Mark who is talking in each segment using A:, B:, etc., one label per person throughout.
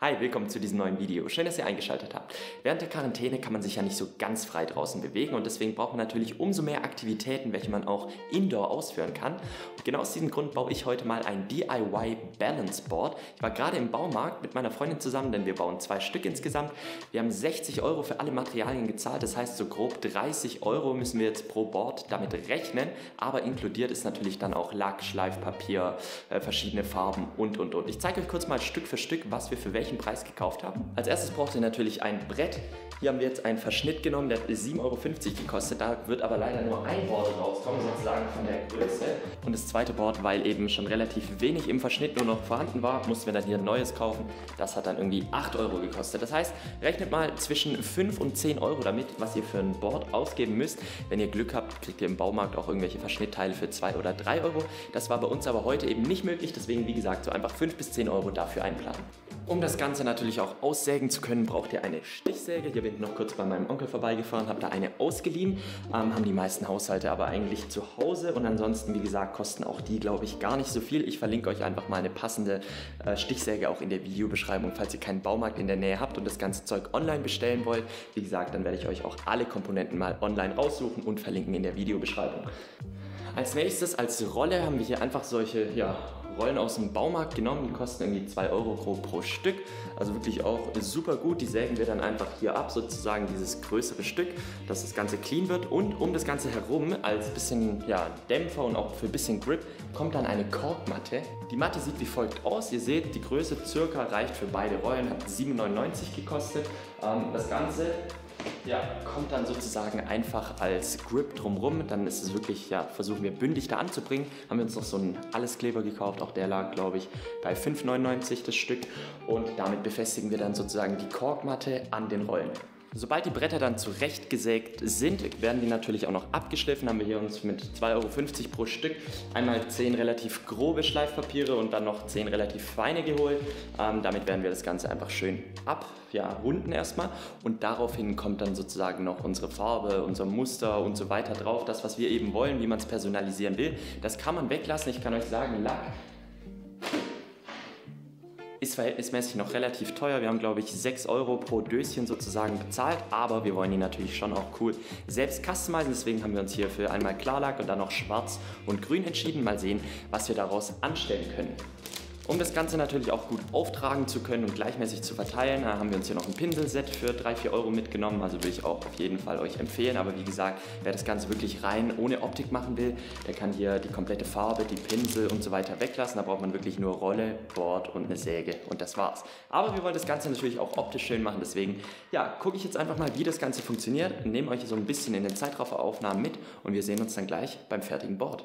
A: Hi, willkommen zu diesem neuen Video. Schön, dass ihr eingeschaltet habt. Während der Quarantäne kann man sich ja nicht so ganz frei draußen bewegen und deswegen braucht man natürlich umso mehr Aktivitäten, welche man auch indoor ausführen kann. Und genau aus diesem Grund baue ich heute mal ein DIY Balance Board. Ich war gerade im Baumarkt mit meiner Freundin zusammen, denn wir bauen zwei Stück insgesamt. Wir haben 60 Euro für alle Materialien gezahlt, das heißt so grob 30 Euro müssen wir jetzt pro Board damit rechnen, aber inkludiert ist natürlich dann auch Lack, Schleifpapier, äh, verschiedene Farben und und und. Ich zeige euch kurz mal Stück für Stück, was wir für welche welchen Preis gekauft haben. Als erstes braucht ihr natürlich ein Brett. Hier haben wir jetzt einen Verschnitt genommen, der hat 7,50 Euro gekostet. Da wird aber leider nur ein Board rauskommen, sozusagen von der Größe. Und das zweite Board, weil eben schon relativ wenig im Verschnitt nur noch vorhanden war, mussten wir dann hier ein neues kaufen. Das hat dann irgendwie 8 Euro gekostet. Das heißt, rechnet mal zwischen 5 und 10 Euro damit, was ihr für ein Board ausgeben müsst. Wenn ihr Glück habt, kriegt ihr im Baumarkt auch irgendwelche Verschnittteile für 2 oder 3 Euro. Das war bei uns aber heute eben nicht möglich. Deswegen, wie gesagt, so einfach 5 bis 10 Euro dafür einplanen. Um das Ganze natürlich auch aussägen zu können, braucht ihr eine Stichsäge. Hier bin ich noch kurz bei meinem Onkel vorbeigefahren, habe da eine ausgeliehen. Ähm, haben die meisten Haushalte aber eigentlich zu Hause. Und ansonsten, wie gesagt, kosten auch die, glaube ich, gar nicht so viel. Ich verlinke euch einfach mal eine passende äh, Stichsäge auch in der Videobeschreibung, falls ihr keinen Baumarkt in der Nähe habt und das ganze Zeug online bestellen wollt. Wie gesagt, dann werde ich euch auch alle Komponenten mal online raussuchen und verlinken in der Videobeschreibung. Als nächstes als Rolle haben wir hier einfach solche ja, Rollen aus dem Baumarkt genommen, die kosten irgendwie 2 Euro pro, pro Stück. Also wirklich auch super gut. Die sägen wir dann einfach hier ab, sozusagen dieses größere Stück, dass das Ganze clean wird. Und um das Ganze herum, als bisschen ja, Dämpfer und auch für ein bisschen Grip, kommt dann eine Korkmatte. Die Matte sieht wie folgt aus. Ihr seht, die Größe circa reicht für beide Rollen, hat 7,99 gekostet. Ähm, das Ganze ja, kommt dann sozusagen einfach als Grip drumrum. Dann ist es wirklich, ja, versuchen wir bündig da anzubringen. Haben wir uns noch so einen Alleskleber gekauft. Auch der lag, glaube ich, bei 5,99 das Stück. Und damit befestigen wir dann sozusagen die Korkmatte an den Rollen. Sobald die Bretter dann zurechtgesägt sind, werden die natürlich auch noch abgeschliffen. Haben wir hier uns mit 2,50 Euro pro Stück einmal 10 relativ grobe Schleifpapiere und dann noch 10 relativ feine geholt. Ähm, damit werden wir das Ganze einfach schön abrunden ja, erstmal und daraufhin kommt dann sozusagen noch unsere Farbe, unser Muster und so weiter drauf. Das, was wir eben wollen, wie man es personalisieren will, das kann man weglassen. Ich kann euch sagen, Lack ist verhältnismäßig noch relativ teuer. Wir haben, glaube ich, 6 Euro pro Döschen sozusagen bezahlt, aber wir wollen die natürlich schon auch cool selbst customizen. Deswegen haben wir uns hier für einmal Klarlack und dann noch Schwarz und Grün entschieden. Mal sehen, was wir daraus anstellen können. Um das Ganze natürlich auch gut auftragen zu können und gleichmäßig zu verteilen, haben wir uns hier noch ein Pinselset für 3-4 Euro mitgenommen. Also würde ich auch auf jeden Fall euch empfehlen. Aber wie gesagt, wer das Ganze wirklich rein ohne Optik machen will, der kann hier die komplette Farbe, die Pinsel und so weiter weglassen. Da braucht man wirklich nur Rolle, Board und eine Säge und das war's. Aber wir wollen das Ganze natürlich auch optisch schön machen. Deswegen, ja, gucke ich jetzt einfach mal, wie das Ganze funktioniert. Nehme euch so ein bisschen in den Zeitrafferaufnahmen mit und wir sehen uns dann gleich beim fertigen Board.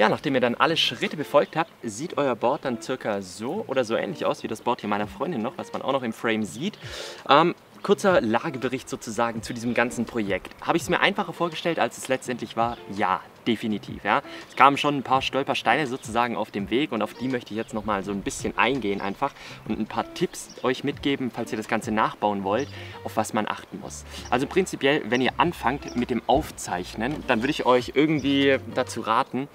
A: Ja, nachdem ihr dann alle Schritte befolgt habt, sieht euer Board dann circa so oder so ähnlich aus wie das Board hier meiner Freundin noch, was man auch noch im Frame sieht. Ähm, kurzer Lagebericht sozusagen zu diesem ganzen Projekt. Habe ich es mir einfacher vorgestellt, als es letztendlich war? Ja, definitiv. Ja. Es kamen schon ein paar Stolpersteine sozusagen auf dem Weg und auf die möchte ich jetzt nochmal so ein bisschen eingehen einfach und ein paar Tipps euch mitgeben, falls ihr das Ganze nachbauen wollt, auf was man achten muss. Also prinzipiell, wenn ihr anfangt mit dem Aufzeichnen, dann würde ich euch irgendwie dazu raten,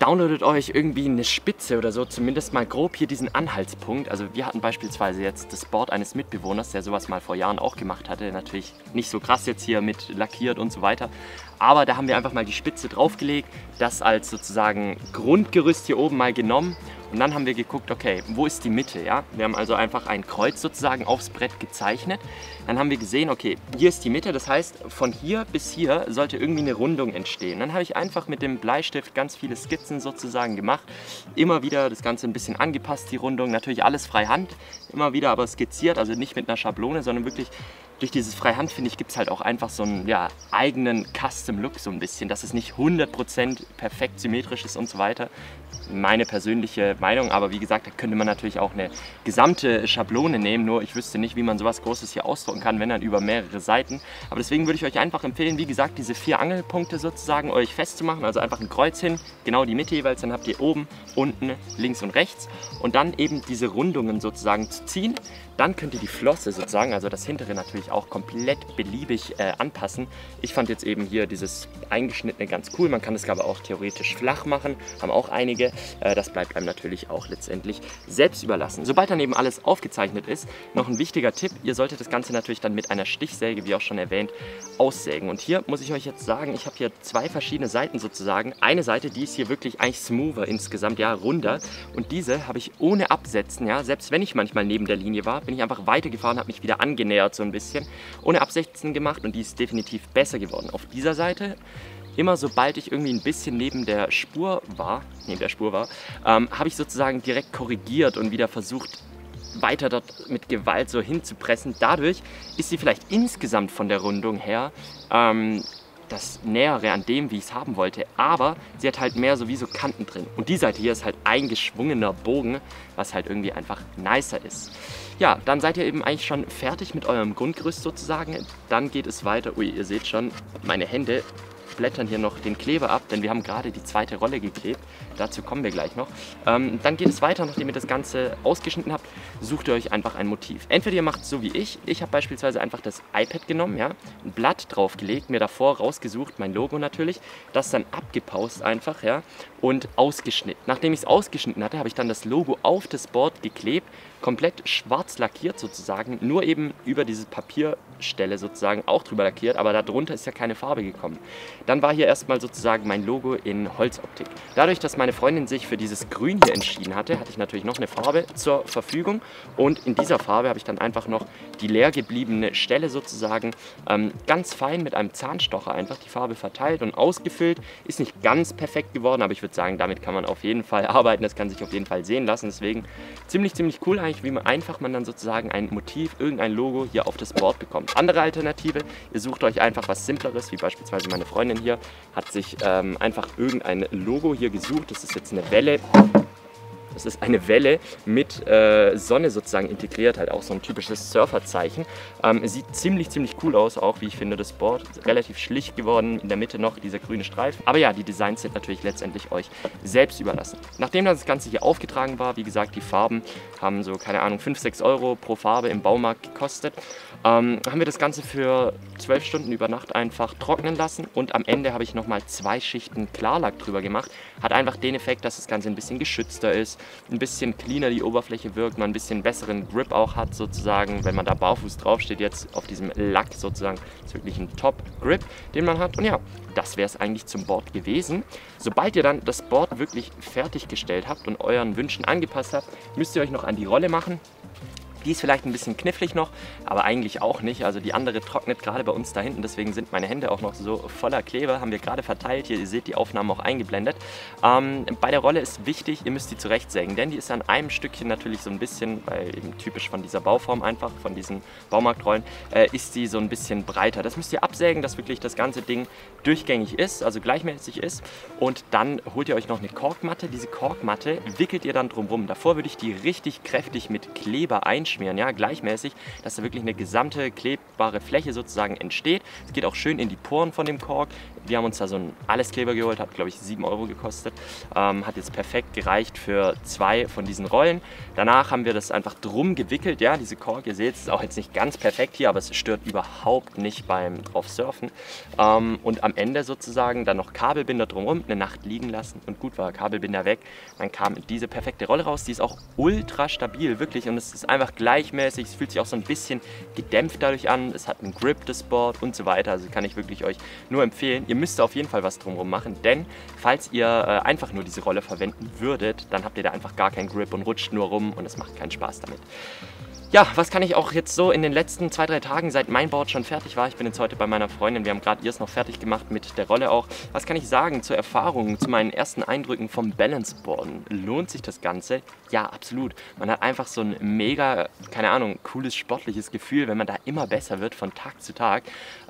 A: downloadet euch irgendwie eine Spitze oder so, zumindest mal grob hier diesen Anhaltspunkt. Also wir hatten beispielsweise jetzt das Board eines Mitbewohners, der sowas mal vor Jahren auch gemacht hatte. Natürlich nicht so krass jetzt hier mit lackiert und so weiter. Aber da haben wir einfach mal die Spitze draufgelegt, das als sozusagen Grundgerüst hier oben mal genommen und dann haben wir geguckt, okay, wo ist die Mitte? Ja? Wir haben also einfach ein Kreuz sozusagen aufs Brett gezeichnet. Dann haben wir gesehen, okay, hier ist die Mitte. Das heißt, von hier bis hier sollte irgendwie eine Rundung entstehen. Dann habe ich einfach mit dem Bleistift ganz viele Skizzen sozusagen gemacht. Immer wieder das Ganze ein bisschen angepasst, die Rundung. Natürlich alles freihand, immer wieder aber skizziert, also nicht mit einer Schablone, sondern wirklich durch dieses Freihand, finde ich, gibt es halt auch einfach so einen ja, eigenen Custom-Look so ein bisschen, dass es nicht 100% perfekt symmetrisch ist und so weiter. Meine persönliche Meinung, aber wie gesagt, da könnte man natürlich auch eine gesamte Schablone nehmen, nur ich wüsste nicht, wie man sowas Großes hier ausdrucken kann, wenn dann über mehrere Seiten. Aber deswegen würde ich euch einfach empfehlen, wie gesagt, diese vier Angelpunkte sozusagen euch festzumachen, also einfach ein Kreuz hin, genau die Mitte jeweils, dann habt ihr oben, unten, links und rechts und dann eben diese Rundungen sozusagen zu ziehen. Dann könnt ihr die Flosse sozusagen, also das hintere natürlich auch komplett beliebig äh, anpassen. Ich fand jetzt eben hier dieses eingeschnittene ganz cool. Man kann es aber auch theoretisch flach machen, haben auch einige. Äh, das bleibt einem natürlich auch letztendlich selbst überlassen. Sobald dann eben alles aufgezeichnet ist, noch ein wichtiger Tipp, ihr solltet das Ganze natürlich dann mit einer Stichsäge, wie auch schon erwähnt, aussägen. Und hier muss ich euch jetzt sagen, ich habe hier zwei verschiedene Seiten sozusagen. Eine Seite, die ist hier wirklich eigentlich smoother insgesamt, ja, runder. Und diese habe ich ohne Absetzen, ja, selbst wenn ich manchmal neben der Linie war, bin ich einfach weitergefahren, habe mich wieder angenähert so ein bisschen, ohne Absetzen gemacht und die ist definitiv besser geworden. Auf dieser Seite immer sobald ich irgendwie ein bisschen neben der Spur war, neben der Spur war, ähm, habe ich sozusagen direkt korrigiert und wieder versucht, weiter dort mit Gewalt so hinzupressen. Dadurch ist sie vielleicht insgesamt von der Rundung her ähm, das Nähere an dem, wie ich es haben wollte. Aber sie hat halt mehr sowieso Kanten drin. Und die Seite hier ist halt ein geschwungener Bogen, was halt irgendwie einfach nicer ist. Ja, dann seid ihr eben eigentlich schon fertig mit eurem Grundgerüst sozusagen. Dann geht es weiter. Ui, ihr seht schon, meine Hände blättern hier noch den Kleber ab, denn wir haben gerade die zweite Rolle geklebt. Dazu kommen wir gleich noch. Ähm, dann geht es weiter, nachdem ihr das Ganze ausgeschnitten habt, sucht ihr euch einfach ein Motiv. Entweder ihr macht es so wie ich. Ich habe beispielsweise einfach das iPad genommen, ja, ein Blatt draufgelegt, mir davor rausgesucht, mein Logo natürlich, das dann abgepaust einfach, ja, und ausgeschnitten. Nachdem ich es ausgeschnitten hatte, habe ich dann das Logo auf das Board geklebt, komplett schwarz lackiert sozusagen, nur eben über diese Papierstelle sozusagen auch drüber lackiert, aber darunter ist ja keine Farbe gekommen. Dann war hier erstmal sozusagen mein Logo in Holzoptik. Dadurch, dass meine Freundin sich für dieses Grün hier entschieden hatte, hatte ich natürlich noch eine Farbe zur Verfügung und in dieser Farbe habe ich dann einfach noch die leer gebliebene Stelle sozusagen ähm, ganz fein mit einem Zahnstocher einfach die Farbe verteilt und ausgefüllt. Ist nicht ganz perfekt geworden, aber ich würde sagen, damit kann man auf jeden Fall arbeiten, das kann sich auf jeden Fall sehen lassen. Deswegen ziemlich, ziemlich cool eigentlich, wie man einfach man dann sozusagen ein Motiv, irgendein Logo hier auf das Board bekommt. Andere Alternative, ihr sucht euch einfach was Simpleres, wie beispielsweise meine Freundin hier, hat sich ähm, einfach irgendein Logo hier gesucht. Das ist jetzt eine Welle das ist eine Welle mit äh, Sonne sozusagen integriert, halt auch so ein typisches Surferzeichen. Ähm, sieht ziemlich, ziemlich cool aus, auch wie ich finde, das Board. Relativ schlicht geworden, in der Mitte noch dieser grüne Streifen. Aber ja, die Designs sind natürlich letztendlich euch selbst überlassen. Nachdem das Ganze hier aufgetragen war, wie gesagt, die Farben haben so, keine Ahnung, 5, 6 Euro pro Farbe im Baumarkt gekostet, ähm, haben wir das Ganze für 12 Stunden über Nacht einfach trocknen lassen und am Ende habe ich nochmal zwei Schichten Klarlack drüber gemacht. Hat einfach den Effekt, dass das Ganze ein bisschen geschützter ist, ein bisschen cleaner die Oberfläche wirkt, man ein bisschen besseren Grip auch hat sozusagen, wenn man da barfuß draufsteht jetzt auf diesem Lack sozusagen, ist wirklich ein Top-Grip, den man hat. Und ja, das wäre es eigentlich zum Board gewesen. Sobald ihr dann das Board wirklich fertiggestellt habt und euren Wünschen angepasst habt, müsst ihr euch noch an die Rolle machen Die ist vielleicht ein bisschen knifflig noch, aber eigentlich auch nicht. Also die andere trocknet gerade bei uns da hinten, deswegen sind meine Hände auch noch so voller Kleber. Haben wir gerade verteilt. Hier, ihr seht die Aufnahmen auch eingeblendet. Ähm, bei der Rolle ist wichtig, ihr müsst die zurechtsägen, denn die ist an einem Stückchen natürlich so ein bisschen, weil eben typisch von dieser Bauform einfach, von diesen Baumarktrollen, äh, ist sie so ein bisschen breiter. Das müsst ihr absägen, dass wirklich das ganze Ding durchgängig ist, also gleichmäßig ist. Und dann holt ihr euch noch eine Korkmatte. Diese Korkmatte wickelt ihr dann drumherum. Davor würde ich die richtig kräftig mit Kleber einschneiden einschmieren, ja, gleichmäßig, dass da wirklich eine gesamte klebbare Fläche sozusagen entsteht. Es geht auch schön in die Poren von dem Kork. Wir haben uns da so ein Alleskleber geholt, hat glaube ich 7 Euro gekostet. Ähm, hat jetzt perfekt gereicht für zwei von diesen Rollen. Danach haben wir das einfach drum gewickelt, ja, diese Kork, ihr seht, ist auch jetzt nicht ganz perfekt hier, aber es stört überhaupt nicht beim drauf surfen. Ähm, und am Ende sozusagen dann noch Kabelbinder drumherum, eine Nacht liegen lassen und gut war Kabelbinder weg. Dann kam diese perfekte Rolle raus, die ist auch ultra stabil, wirklich und es ist einfach gleichmäßig, es fühlt sich auch so ein bisschen gedämpft dadurch an, es hat einen Grip, das Board und so weiter, also kann ich wirklich euch nur empfehlen. Ihr müsst auf jeden Fall was drumherum machen, denn falls ihr äh, einfach nur diese Rolle verwenden würdet, dann habt ihr da einfach gar keinen Grip und rutscht nur rum und es macht keinen Spaß damit. Ja, was kann ich auch jetzt so in den letzten zwei, drei Tagen, seit mein Board schon fertig war, ich bin jetzt heute bei meiner Freundin, wir haben gerade ihr es noch fertig gemacht mit der Rolle auch, was kann ich sagen zur Erfahrung, zu meinen ersten Eindrücken vom Balanceboarden? Lohnt sich das Ganze? Ja, absolut. Man hat einfach so ein mega, keine Ahnung, cooles sportliches Gefühl, wenn man da immer besser wird von Tag zu Tag.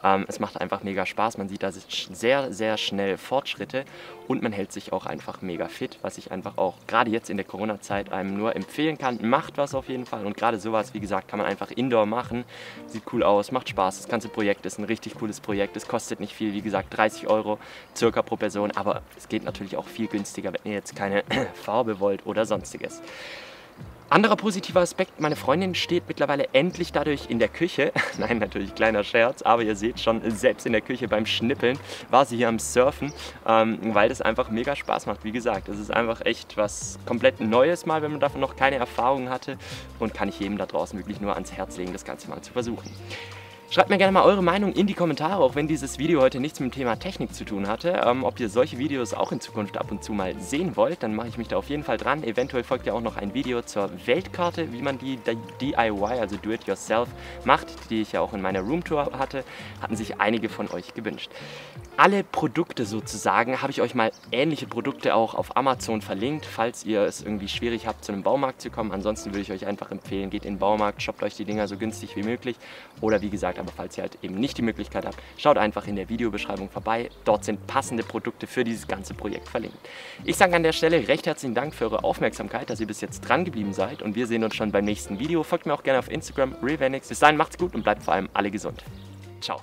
A: Ähm, es macht einfach mega Spaß, man sieht da sehr, sehr schnell Fortschritte und man hält sich auch einfach mega fit, was ich einfach auch gerade jetzt in der Corona-Zeit einem nur empfehlen kann. Macht was auf jeden Fall und gerade sowas wie gesagt, kann man einfach indoor machen. Sieht cool aus, macht Spaß. Das ganze Projekt ist ein richtig cooles Projekt. Es kostet nicht viel, wie gesagt, 30 Euro circa pro Person. Aber es geht natürlich auch viel günstiger, wenn ihr jetzt keine Farbe wollt oder sonstiges. Anderer positiver Aspekt, meine Freundin steht mittlerweile endlich dadurch in der Küche. Nein, natürlich kleiner Scherz, aber ihr seht schon, selbst in der Küche beim Schnippeln war sie hier am Surfen, ähm, weil das einfach mega Spaß macht. Wie gesagt, es ist einfach echt was komplett Neues mal, wenn man davon noch keine Erfahrung hatte und kann ich jedem da draußen wirklich nur ans Herz legen, das Ganze mal zu versuchen. Schreibt mir gerne mal eure Meinung in die Kommentare, auch wenn dieses Video heute nichts mit dem Thema Technik zu tun hatte. Ähm, ob ihr solche Videos auch in Zukunft ab und zu mal sehen wollt, dann mache ich mich da auf jeden Fall dran. Eventuell folgt ja auch noch ein Video zur Weltkarte, wie man die DIY, also Do-It-Yourself, macht, die ich ja auch in meiner Roomtour hatte. Hatten sich einige von euch gewünscht. Alle Produkte sozusagen habe ich euch mal ähnliche Produkte auch auf Amazon verlinkt, falls ihr es irgendwie schwierig habt, zu einem Baumarkt zu kommen. Ansonsten würde ich euch einfach empfehlen, geht in den Baumarkt, shoppt euch die Dinger so günstig wie möglich. Oder wie gesagt, aber falls ihr halt eben nicht die Möglichkeit habt, schaut einfach in der Videobeschreibung vorbei. Dort sind passende Produkte für dieses ganze Projekt verlinkt. Ich sage an der Stelle recht herzlichen Dank für eure Aufmerksamkeit, dass ihr bis jetzt dran geblieben seid und wir sehen uns schon beim nächsten Video. Folgt mir auch gerne auf Instagram, Revanix. Bis dahin macht's gut und bleibt vor allem alle gesund. Ciao.